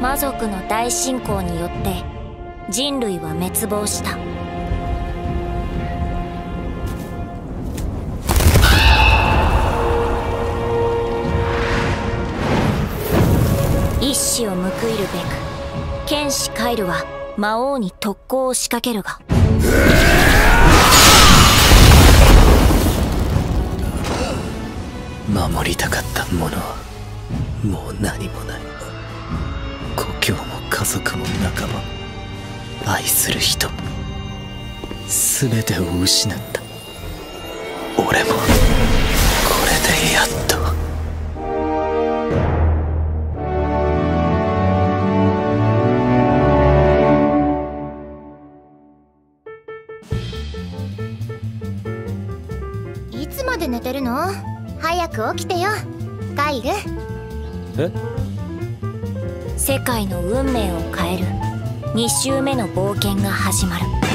魔族の大侵攻によって人類は滅亡した。一死を報いるべく剣士カイルは魔王に特攻を仕掛けるが。守りたかったものはもう何もない。族も仲間愛する人も全てを失った。俺もこれでやっと。いつまで寝てるの？早く起きてよ。カイル。え？世界の運命を変える2周目の冒険が始まる。